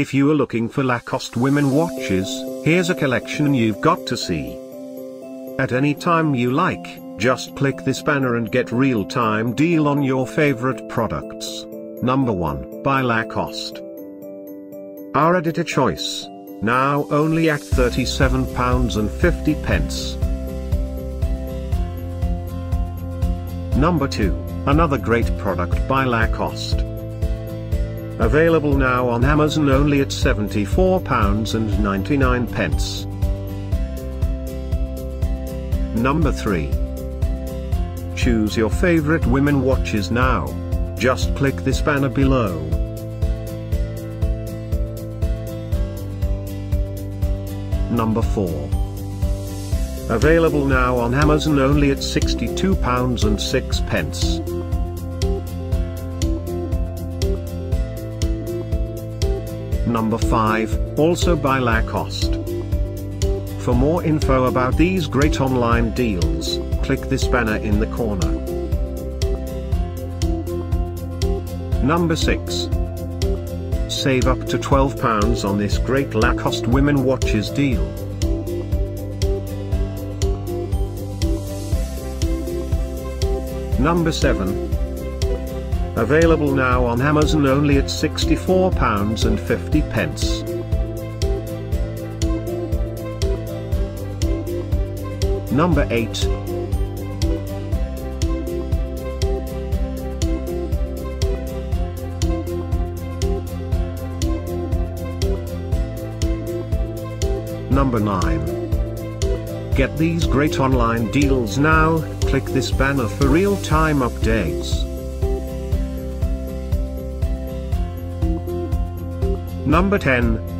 If you are looking for Lacoste women watches, here's a collection you've got to see. At any time you like, just click this banner and get real-time deal on your favorite products. Number 1, by Lacoste. Our editor choice. Now only at £37.50. pence. Number 2, another great product by Lacoste. Available now on Amazon only at £74.99. pence. Number 3. Choose your favorite women watches now. Just click this banner below. Number 4. Available now on Amazon only at £62 and 6 pence. Number 5, also by Lacoste. For more info about these great online deals, click this banner in the corner. Number 6. Save up to £12 on this great Lacoste women watches deal. Number 7. Available now on Amazon only at £64.50. Number 8. Number 9. Get these great online deals now, click this banner for real-time updates. Number 10.